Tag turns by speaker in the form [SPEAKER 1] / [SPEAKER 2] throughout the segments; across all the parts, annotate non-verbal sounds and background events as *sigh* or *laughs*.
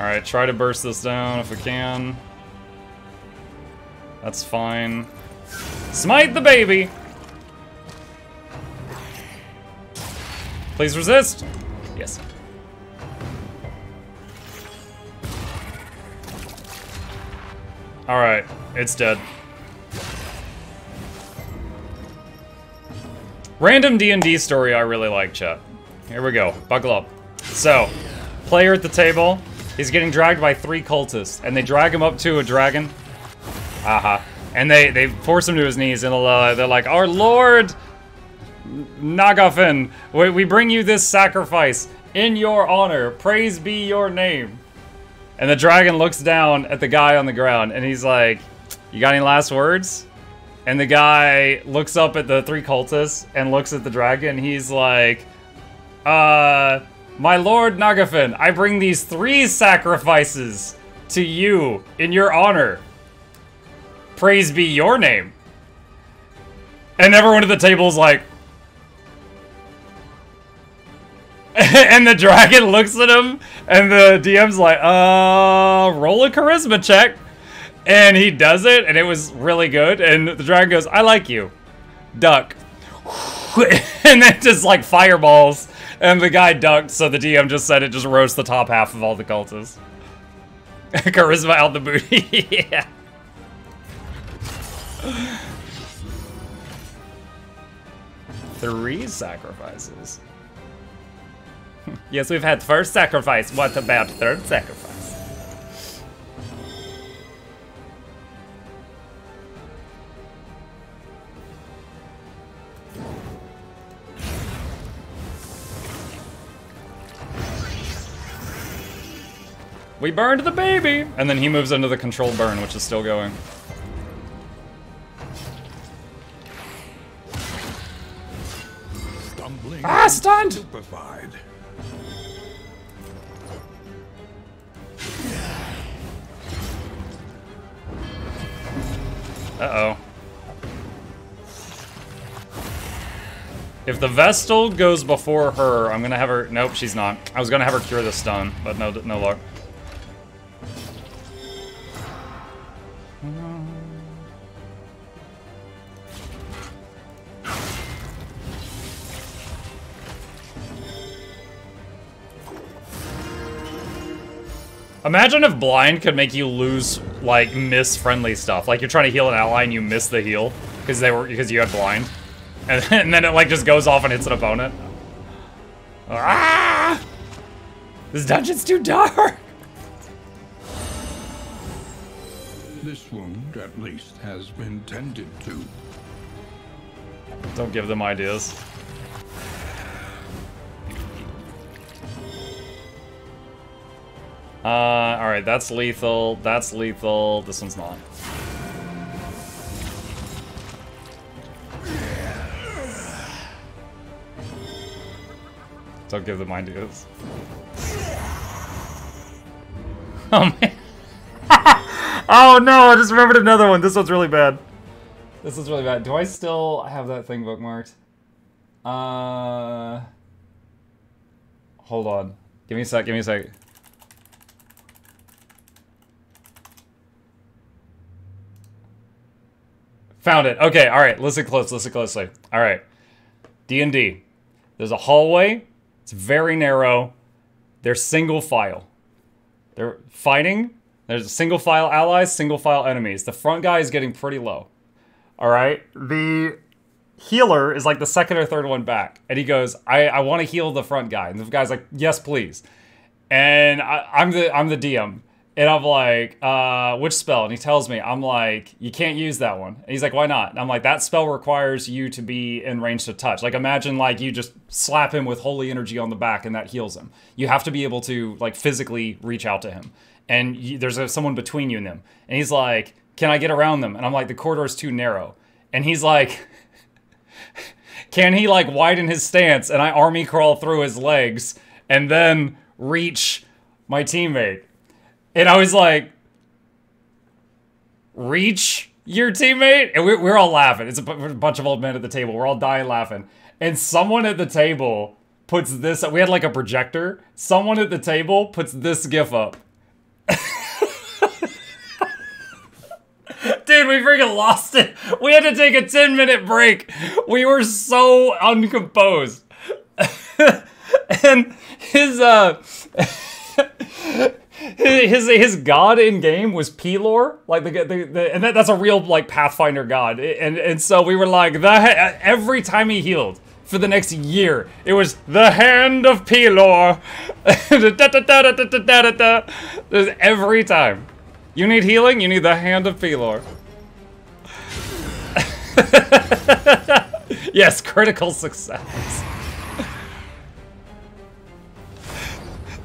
[SPEAKER 1] Alright, try to burst this down if we can. That's fine. Smite the baby! Please resist! Yes. Alright, it's dead. Random D&D story I really like, chat. Here we go. Buckle up. So, player at the table. He's getting dragged by three cultists, and they drag him up to a dragon. Aha. Uh -huh. And they, they force him to his knees, and uh, they're like, Our Lord Nagafin, we, we bring you this sacrifice in your honor. Praise be your name. And the dragon looks down at the guy on the ground, and he's like, You got any last words? And the guy looks up at the three cultists and looks at the dragon. He's like, uh, my lord Nagafin, I bring these three sacrifices to you in your honor. Praise be your name. And everyone at the table's like, *laughs* and the dragon looks at him, and the DM's like, uh, roll a charisma check. And he does it, and it was really good. And the dragon goes, I like you. Duck. *laughs* and then just like fireballs. And the guy dunked, so the DM just said it just roasts the top half of all the cultists. *laughs* Charisma out the booty. *laughs* yeah. Three sacrifices. *laughs* yes, we've had first sacrifice. What about third sacrifice? We burned the baby! And then he moves into the control burn, which is still going. Stumbling ah, stunned! Stupefied. Uh-oh. If the Vestal goes before her, I'm gonna have her... Nope, she's not. I was gonna have her cure the stun, but no, no luck. Imagine if blind could make you lose, like, miss friendly stuff. Like, you're trying to heal an ally and you miss the heal because they were because you had blind. *laughs* And, and then it, like, just goes off and hits an opponent. Ah! This dungeon's too dark!
[SPEAKER 2] This wound, at least, has been tended to.
[SPEAKER 1] Don't give them ideas. Uh, alright, that's lethal, that's lethal, this one's not. Don't give them ideas. *laughs* Oh man. *laughs* oh no, I just remembered another one. This one's really bad. This is really bad. Do I still have that thing bookmarked? Uh... Hold on. Give me a sec, give me a sec. Found it. Okay, all right. Listen close. Listen closely. All right. D&D. There's a hallway. It's very narrow. They're single file. They're fighting. There's a single file allies, single file enemies. The front guy is getting pretty low. All right. The healer is like the second or third one back. And he goes, I, I want to heal the front guy. And the guy's like, yes, please. And I, I'm the I'm the DM. And I'm like, uh, which spell? And he tells me, I'm like, you can't use that one. And he's like, why not? And I'm like, that spell requires you to be in range to touch. Like, imagine like you just slap him with holy energy on the back and that heals him. You have to be able to like physically reach out to him. And you, there's a, someone between you and them. And he's like, can I get around them? And I'm like, the corridor is too narrow. And he's like, *laughs* can he like widen his stance? And I army crawl through his legs and then reach my teammate. And I was like, reach your teammate? And we're, we're all laughing. It's a bunch of old men at the table. We're all dying laughing. And someone at the table puts this, we had like a projector. Someone at the table puts this gif up. *laughs* Dude, we freaking lost it. We had to take a 10 minute break. We were so uncomposed. *laughs* and his uh *laughs* his his god in game was Pelor, like the, the, the and that, that's a real like Pathfinder god, and and so we were like the every time he healed for the next year, it was the hand of Pelor. *laughs* every time. You need healing, you need the hand of Pelor. *laughs* yes, critical success.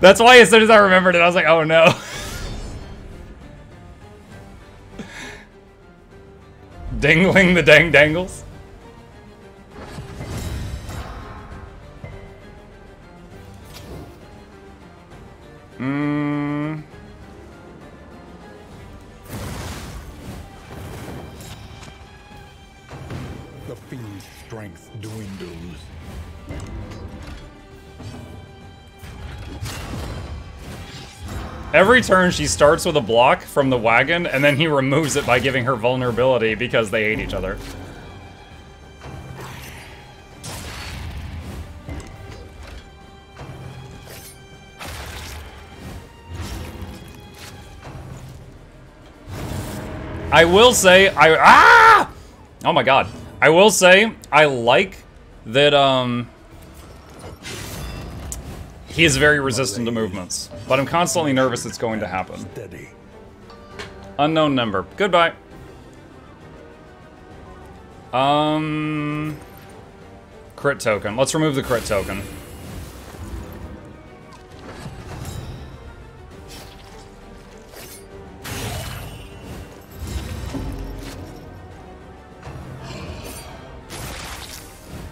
[SPEAKER 1] That's why as soon as I remembered it, I was like, oh no. *laughs* Dangling the dang dangles. Mmm.
[SPEAKER 2] The fiend's strength dwindles.
[SPEAKER 1] Every turn she starts with a block from the wagon, and then he removes it by giving her vulnerability because they hate each other. I will say, I- Ah! Oh my god. I will say, I like that, um... He is very resistant to movements, but I'm constantly nervous it's going to happen.
[SPEAKER 2] Steady.
[SPEAKER 1] Unknown number. Goodbye. Um... Crit token. Let's remove the crit token.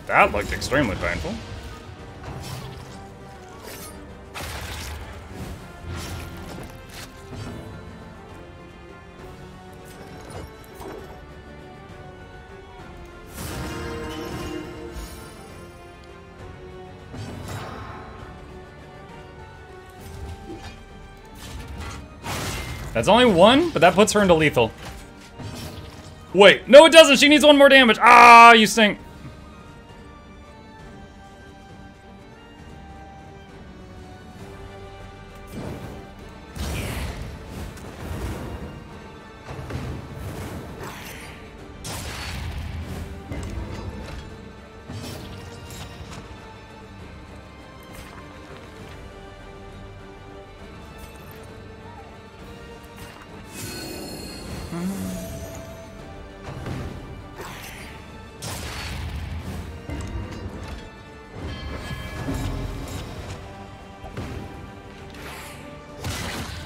[SPEAKER 1] That looked extremely painful. That's only one, but that puts her into lethal. Wait, no it doesn't! She needs one more damage! Ah, you stink!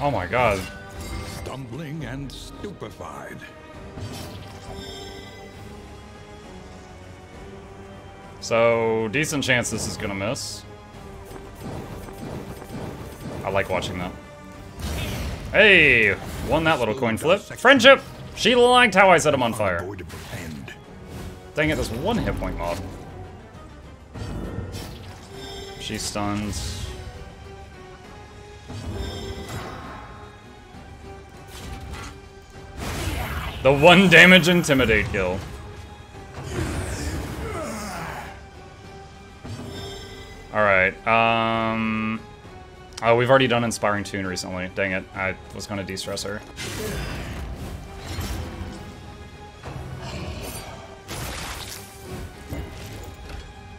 [SPEAKER 1] Oh my god.
[SPEAKER 2] Stumbling and stupefied.
[SPEAKER 1] So, decent chance this is gonna miss. I like watching that. Hey! Won that little coin flip. Friendship! She liked how I set him on fire. Dang it, there's one hit point mod. She stuns. The one damage intimidate kill. Alright, um... Oh, we've already done Inspiring Tune recently. Dang it, I was gonna de-stress her.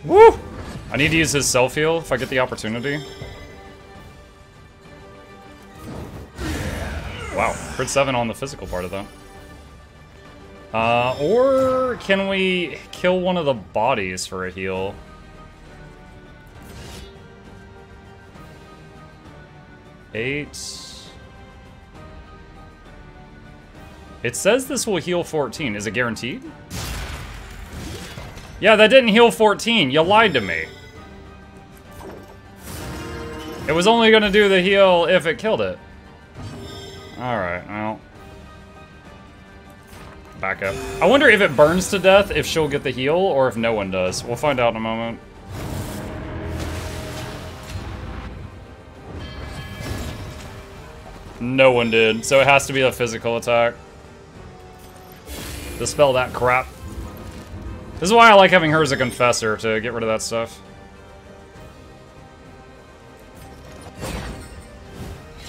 [SPEAKER 1] Woo! I need to use his self heal if I get the opportunity. Wow, crit 7 on the physical part of that. Uh, or can we kill one of the bodies for a heal? Eight. It says this will heal 14. Is it guaranteed? Yeah, that didn't heal 14. You lied to me. It was only gonna do the heal if it killed it. Alright, well. Back up. I wonder if it burns to death, if she'll get the heal, or if no one does. We'll find out in a moment. No one did, so it has to be a physical attack. Dispel that crap. This is why I like having her as a confessor, to get rid of that stuff.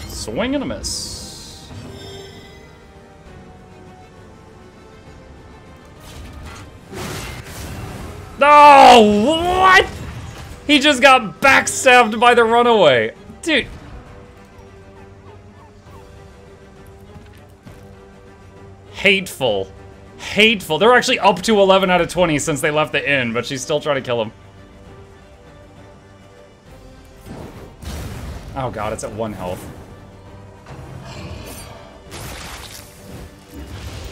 [SPEAKER 1] Swing and a miss. Oh, what? He just got backstabbed by the runaway. Dude. Hateful. Hateful. They're actually up to 11 out of 20 since they left the inn, but she's still trying to kill him. Oh god, it's at one health.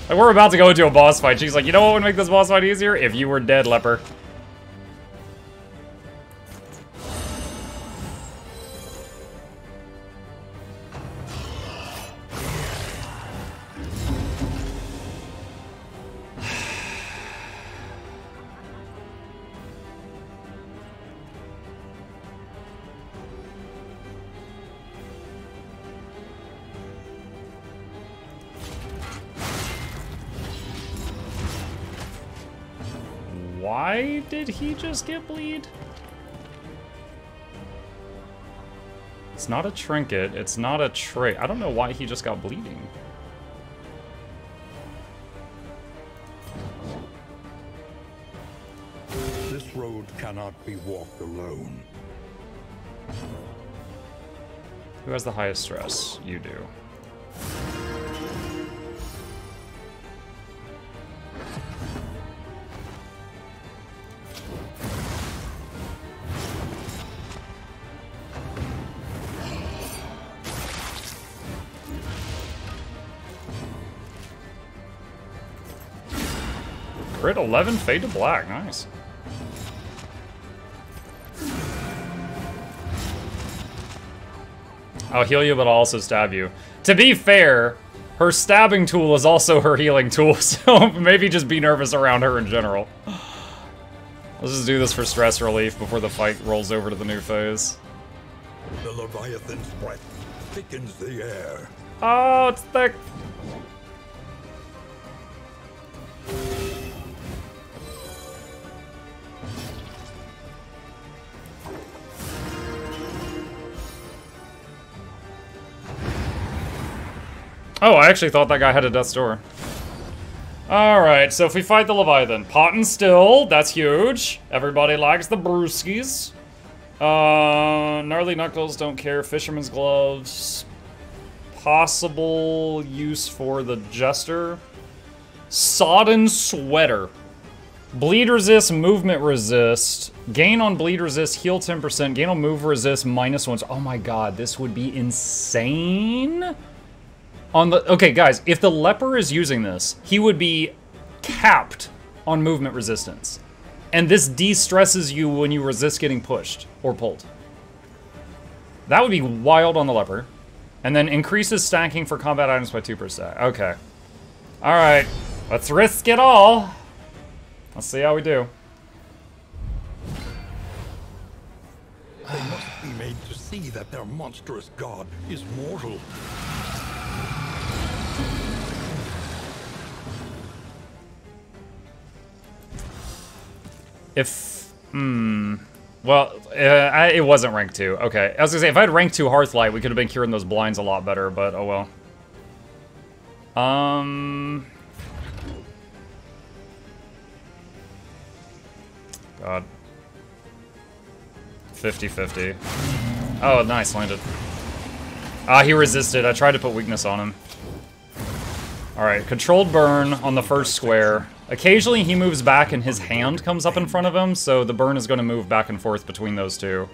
[SPEAKER 1] Like, we're about to go into a boss fight. She's like, you know what would make this boss fight easier? If you were dead, leper. Why did he just get bleed? It's not a trinket. It's not a trait. I don't know why he just got bleeding.
[SPEAKER 2] This road cannot be walked alone.
[SPEAKER 1] Who has the highest stress? You do. 11, fade to black. Nice. I'll heal you, but I'll also stab you. To be fair, her stabbing tool is also her healing tool, *laughs* so maybe just be nervous around her in general. Let's just do this for stress relief before the fight rolls over to the new phase.
[SPEAKER 2] The Leviathan's breath thickens the air.
[SPEAKER 1] Oh, it's thick. Oh, I actually thought that guy had a death's door. Alright, so if we fight the Leviathan, pot and still, that's huge. Everybody likes the brewskis. Uh, gnarly knuckles, don't care. Fisherman's gloves. Possible use for the jester. Sodden sweater. Bleed resist, movement resist. Gain on bleed resist, heal 10%. Gain on move resist, minus ones. Oh my god, this would be insane. On the okay, guys, if the leper is using this, he would be capped on movement resistance. And this de-stresses you when you resist getting pushed or pulled. That would be wild on the leper. And then increases stacking for combat items by 2%. Okay. Alright. Let's risk it all. Let's see how we do.
[SPEAKER 2] They must be made to see that their monstrous god is mortal.
[SPEAKER 1] If, hmm, well, uh, I, it wasn't rank 2. Okay, I was gonna say, if I had rank 2 Hearthlight, we could have been curing those blinds a lot better, but oh well. Um... God. 50-50. Oh, nice, landed. Ah, he resisted. I tried to put weakness on him. Alright, controlled burn on the first square. Occasionally he moves back and his hand comes up in front of him, so the burn is going to move back and forth between those two.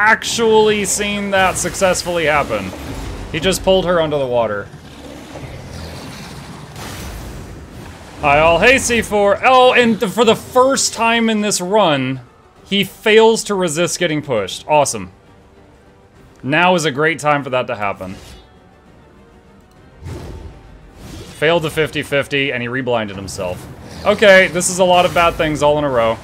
[SPEAKER 1] Actually seen that successfully happen. He just pulled her under the water. Hi all, hey C4. Oh, and for the first time in this run, he fails to resist getting pushed. Awesome. Now is a great time for that to happen. Failed the 50-50, and he reblinded himself. Okay, this is a lot of bad things all in a row.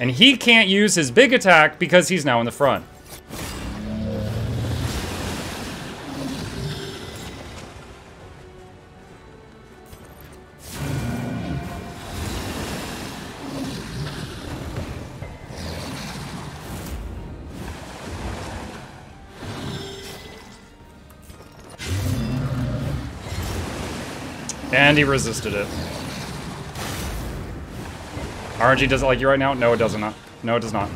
[SPEAKER 1] And he can't use his big attack because he's now in the front. And he resisted it. RNG does it like you right now? No, it does not. No, it does not.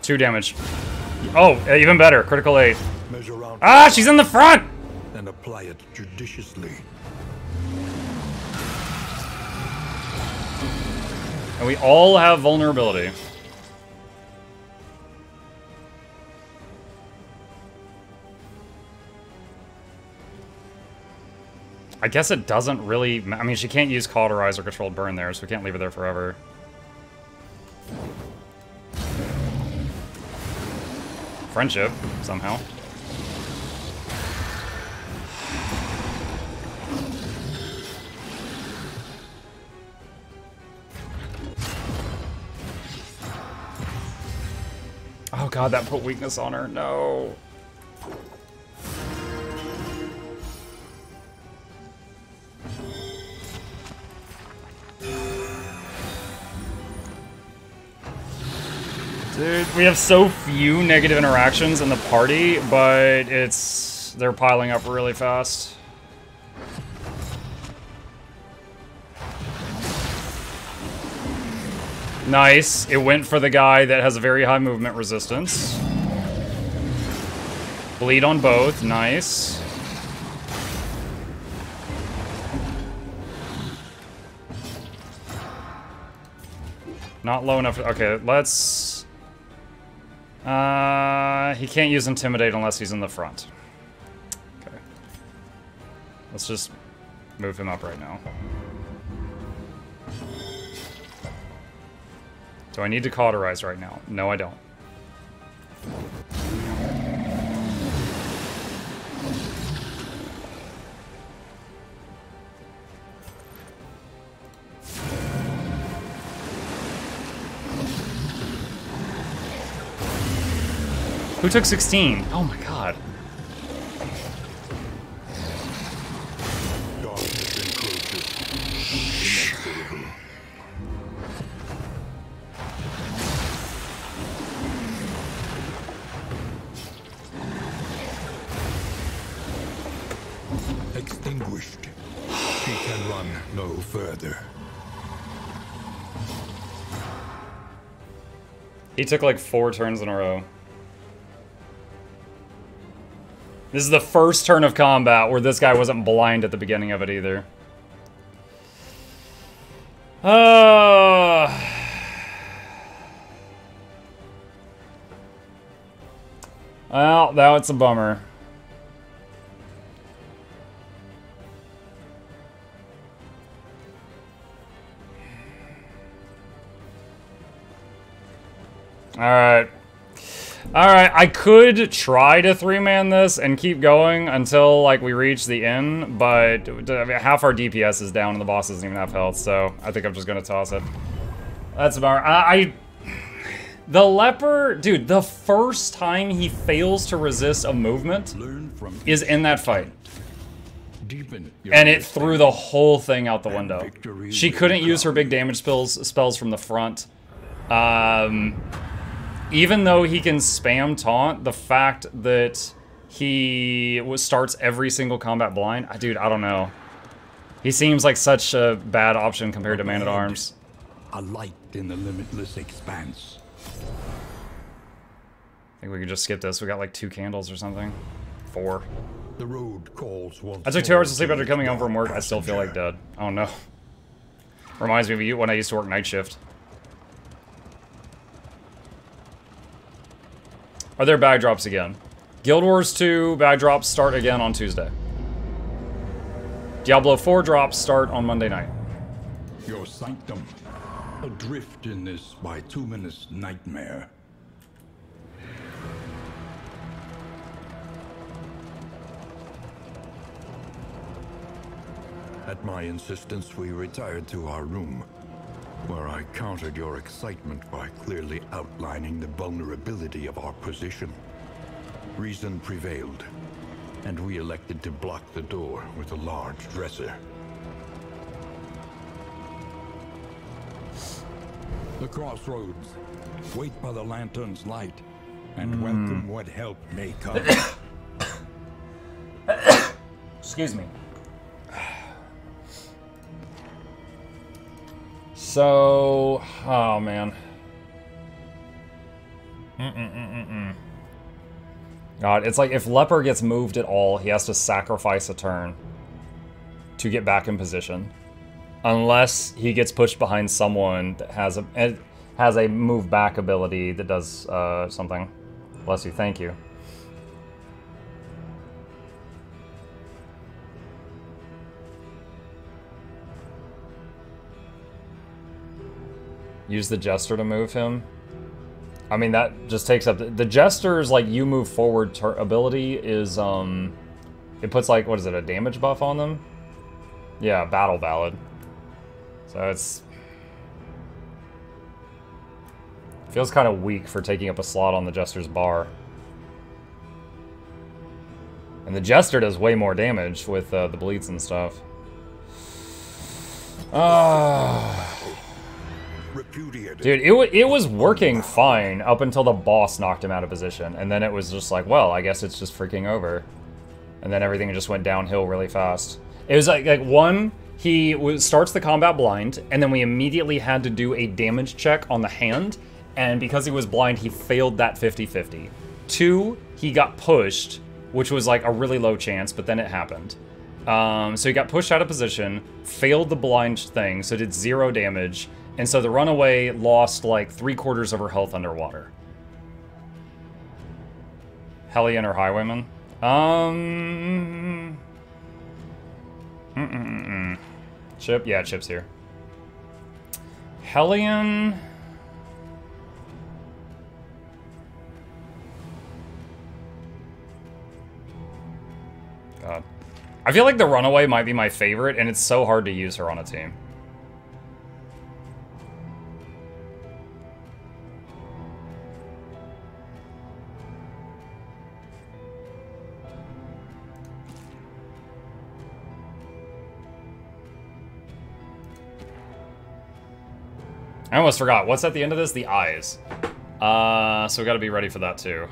[SPEAKER 1] Two damage. Oh, even better. Critical eight. Ah, she's in the front!
[SPEAKER 2] and apply it judiciously.
[SPEAKER 1] And we all have vulnerability. I guess it doesn't really... I mean, she can't use Cauterize or Controlled Burn there, so we can't leave her there forever. Friendship, somehow. God, that put weakness on her. No. Dude, we have so few negative interactions in the party, but it's... they're piling up really fast. Nice. It went for the guy that has a very high movement resistance. Bleed on both. Nice. Not low enough. Okay, let's... Uh, he can't use Intimidate unless he's in the front. Okay. Let's just move him up right now. Do I need to cauterize right now? No, I don't. Who took 16? Oh my god.
[SPEAKER 2] Extinguished. He can run no further.
[SPEAKER 1] He took like four turns in a row. This is the first turn of combat where this guy wasn't blind at the beginning of it either. Uh, well, now it's a bummer. Alright. Alright, I could try to three-man this and keep going until, like, we reach the end, but I mean, half our DPS is down and the boss doesn't even have health, so I think I'm just gonna toss it. That's about I, I... The leper... Dude, the first time he fails to resist a movement is in that fight. And it threw the whole thing out the window. She couldn't use her big damage spells spells from the front. Um, even though he can spam taunt, the fact that he starts every single combat blind, dude, I don't know. He seems like such a bad option compared to Man at Arms.
[SPEAKER 2] A light in the limitless expanse.
[SPEAKER 1] I think we could just skip this. We got like two candles or something. Four.
[SPEAKER 2] The road calls once
[SPEAKER 1] I took two hours of sleep after coming home from work. I still feel like dead. Oh no. *laughs* Reminds me of you when I used to work night shift. Are there bag drops again? Guild Wars 2 bag drops start again on Tuesday. Diablo 4 drops start on Monday night.
[SPEAKER 2] Your sanctum, adrift in this bituminous nightmare. At my insistence, we retired to our room, where I countered your excitement by clearly outlining the vulnerability of our position. Reason prevailed, and we elected to block the door with a large dresser. The crossroads. Wait by the lantern's light, and hmm. welcome what help may come. *coughs*
[SPEAKER 1] Excuse me. So, oh man. Mm-mm-mm-mm-mm. God, it's like if Leper gets moved at all, he has to sacrifice a turn to get back in position. Unless he gets pushed behind someone that has a has a move back ability that does uh, something. Bless you, thank you. Use the Jester to move him. I mean, that just takes up... The, the Jester's, like, you move forward ability is, um... It puts, like, what is it, a damage buff on them? Yeah, Battle Ballad. So it's... Feels kind of weak for taking up a slot on the Jester's bar. And the Jester does way more damage with uh, the bleeds and stuff. Ah...
[SPEAKER 2] Repudiated.
[SPEAKER 1] Dude, it, it was working fine up until the boss knocked him out of position. And then it was just like, well, I guess it's just freaking over. And then everything just went downhill really fast. It was like, like one, he starts the combat blind, and then we immediately had to do a damage check on the hand. And because he was blind, he failed that 50-50. Two, he got pushed, which was like a really low chance, but then it happened. Um, so he got pushed out of position, failed the blind thing, so did zero damage, and so the runaway lost like three quarters of her health underwater. Hellion or Highwayman? Um. Mm-mm-mm. Chip? Yeah, Chip's here. Hellion. God. I feel like the runaway might be my favorite, and it's so hard to use her on a team. I almost forgot. What's at the end of this? The eyes. Uh, so we gotta be ready for that too.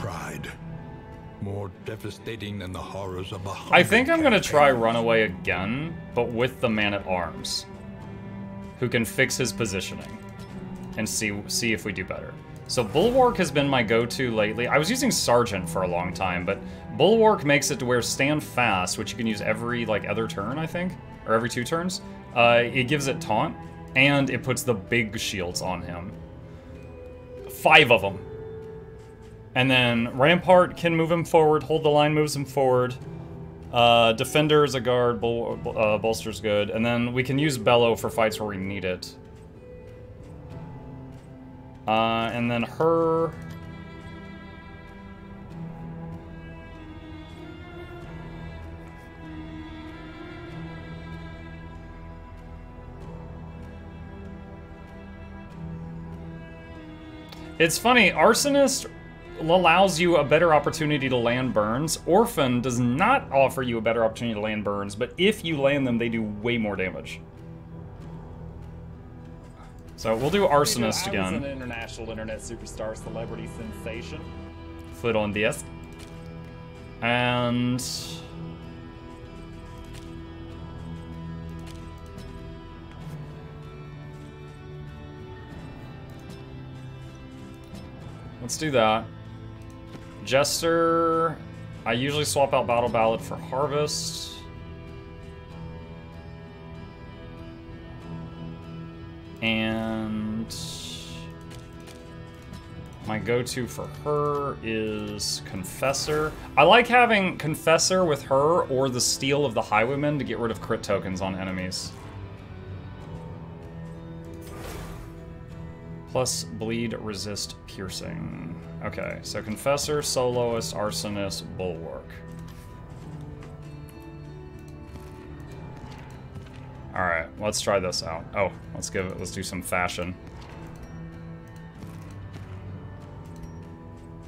[SPEAKER 2] Pride. More devastating than the horrors of a
[SPEAKER 1] I think I'm gonna try. Runaway again, but with the man at arms, who can fix his positioning, and see see if we do better. So Bulwark has been my go-to lately. I was using Sergeant for a long time, but Bulwark makes it to where stand fast, which you can use every like other turn, I think, or every two turns. Uh, it gives it taunt, and it puts the big shields on him. Five of them. And then Rampart can move him forward. Hold the line moves him forward. Uh, Defender is a guard. Bol uh, Bolster's good. And then we can use Bellow for fights where we need it. Uh, and then her... It's funny, Arsonist allows you a better opportunity to land burns. Orphan does not offer you a better opportunity to land burns, but if you land them, they do way more damage. So we'll do Arsonist
[SPEAKER 3] I
[SPEAKER 1] again.
[SPEAKER 3] was an international internet superstar celebrity sensation.
[SPEAKER 1] Foot on this. And... Let's do that. Jester... I usually swap out Battle Ballad for Harvest. And... My go-to for her is Confessor. I like having Confessor with her or the Steel of the Highwayman to get rid of crit tokens on enemies. Plus bleed, resist, piercing. Okay, so Confessor, Soloist, Arsonist, Bulwark. Alright, let's try this out. Oh, let's give it, let's do some fashion.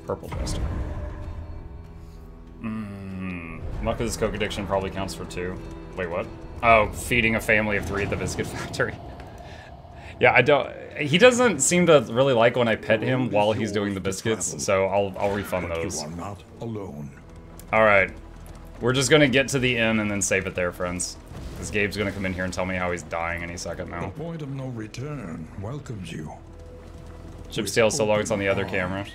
[SPEAKER 1] Purple Jester. Mmm. Luck of this Coke addiction probably counts for two. Wait, what? Oh, feeding a family of three at the biscuit *laughs* factory. Yeah, I don't. He doesn't seem to really like when I pet him while he's doing the biscuits, so I'll I'll refund those.
[SPEAKER 2] you are not alone.
[SPEAKER 1] All right, we're just gonna get to the inn and then save it there, friends. Because Gabe's gonna come in here and tell me how he's dying any second now.
[SPEAKER 2] The point of no return welcomes you.
[SPEAKER 1] Ship sails so long it's on the other camera.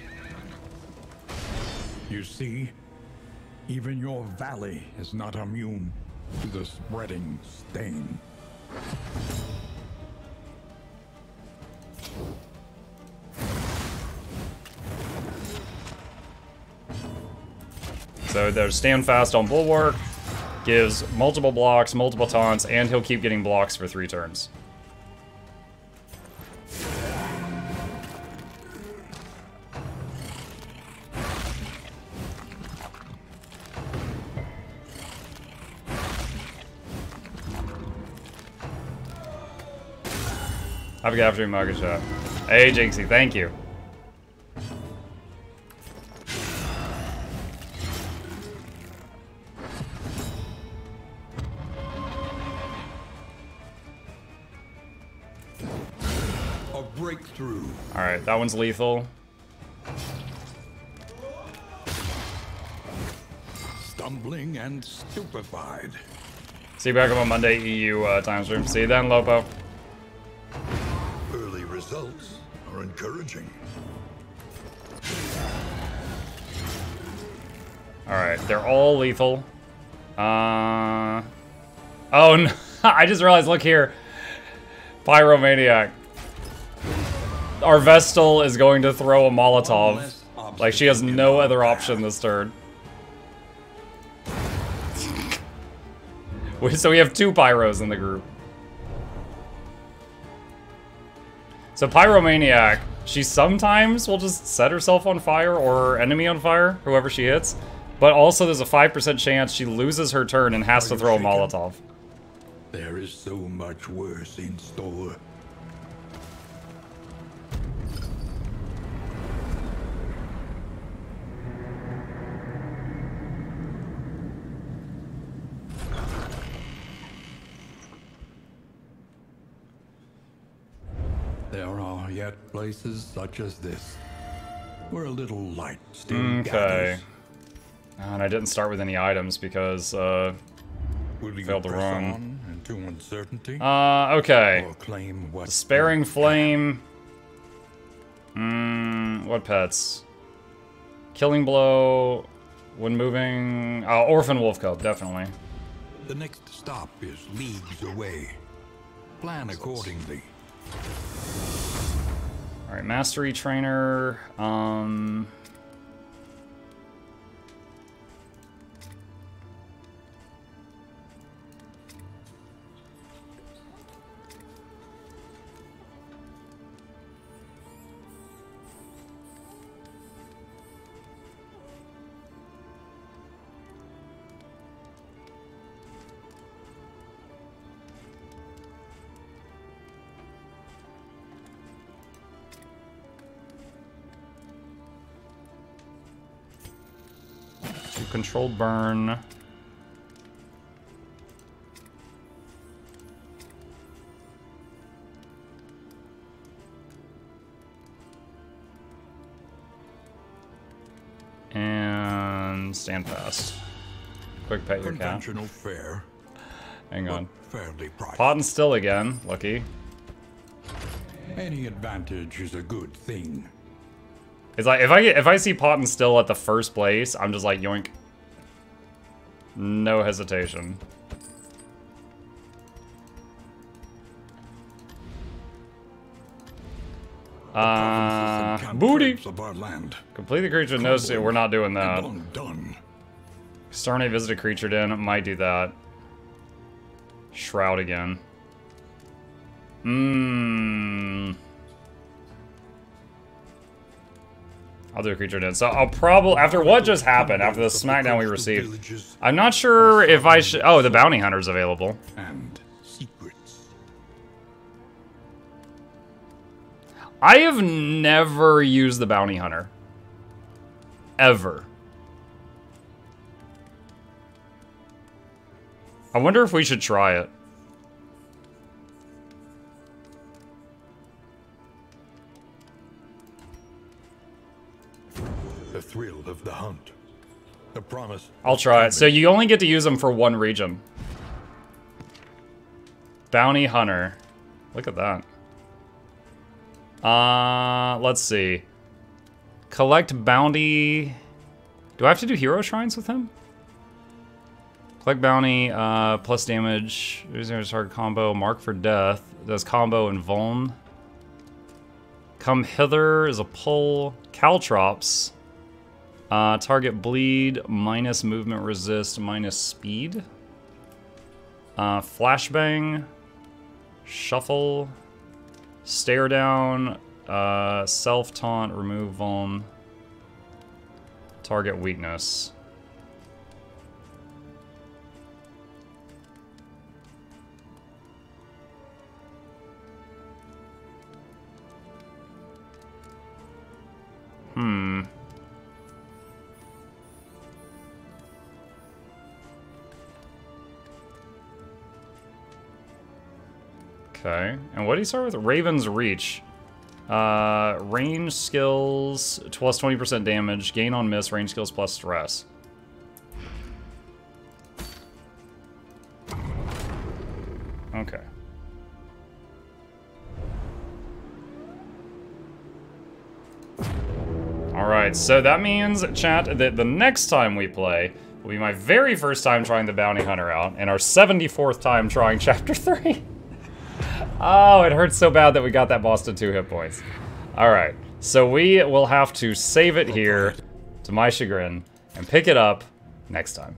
[SPEAKER 2] You see, even your valley is not immune to the spreading stain.
[SPEAKER 1] So there's stand fast on Bulwark, gives multiple blocks, multiple taunts, and he'll keep getting blocks for three turns. Have a good afternoon, Shot. Hey, Jinxie, thank you.
[SPEAKER 2] A breakthrough.
[SPEAKER 1] Alright, that one's lethal.
[SPEAKER 2] Stumbling and stupefied.
[SPEAKER 1] See you back on Monday EU uh, time stream. See you then, Lopo.
[SPEAKER 2] Early results are encouraging.
[SPEAKER 1] Alright, they're all lethal. Uh... Oh, no. *laughs* I just realized, look here. Pyromaniac. Our Vestal is going to throw a Molotov. Like, she has no other option this turn. *laughs* So we have two Pyros in the group. So Pyromaniac, she sometimes will just set herself on fire or her enemy on fire, whoever she hits. But also there's a 5% chance she loses her turn and has
[SPEAKER 2] Are
[SPEAKER 1] to throw a? Molotov.
[SPEAKER 2] There is so much worse in store. Places such as this, where a little light still
[SPEAKER 1] Okay.
[SPEAKER 2] gathers.
[SPEAKER 1] And I didn't start with any items because, uh,
[SPEAKER 2] Will you
[SPEAKER 1] Failed run.
[SPEAKER 2] on into uncertainty,
[SPEAKER 1] uh, okay.
[SPEAKER 2] or claim what
[SPEAKER 1] Sparing Flame. Mmm, what pets? Killing Blow. When moving. Uh, Orphan Wolf Cub, definitely.
[SPEAKER 2] The next stop is leagues away. Plan accordingly.
[SPEAKER 1] Alright, Mastery Trainer. Um. Controlled burn. And stand fast. Quick pet your cat.
[SPEAKER 2] Fare,
[SPEAKER 1] Hang on. Pot and still again. Lucky.
[SPEAKER 2] Any advantage is a good thing.
[SPEAKER 1] It's like if I if I see pot and still at the first place, I'm just like yoink. No hesitation. Uh, booty.
[SPEAKER 2] Of our land.
[SPEAKER 1] Complete the creature no see, We're not doing that.
[SPEAKER 2] Undone.
[SPEAKER 1] Starnate visit a creature den. Might do that. Shroud again. Mmm. I'll do a creature den. So I'll probably after what just happened, after the smackdown we received, I'm not sure if I should. Oh, the bounty hunter's available.
[SPEAKER 2] and secrets.
[SPEAKER 1] I have never used the bounty hunter. Ever. I wonder if we should try it.
[SPEAKER 2] The hunt. The promise.
[SPEAKER 1] I'll try it. So you only get to use them for one region. Bounty hunter. Look at that. Uh, let's see. Collect bounty. Do I have to do hero shrines with him? Collect bounty, uh, plus damage. There's target combo. Mark for death. Does combo and vuln. Come hither is a pull. Caltrops. Uh, target bleed, minus movement resist, minus speed. Uh, flashbang. Shuffle. Stare down. Uh, self taunt, remove vuln. Target weakness. Okay. And what do you start with? Raven's Reach. Uh, range skills plus 20% damage, gain on miss, range skills plus stress. Okay. Alright, so that means, chat, that the next time we play will be my very first time trying the Bounty Hunter out, and our 74th time trying *laughs* Chapter 3. Oh, it hurts so bad that we got that boss to two hit points. Alright, so we will have to save it here, to my chagrin, and pick it up next time.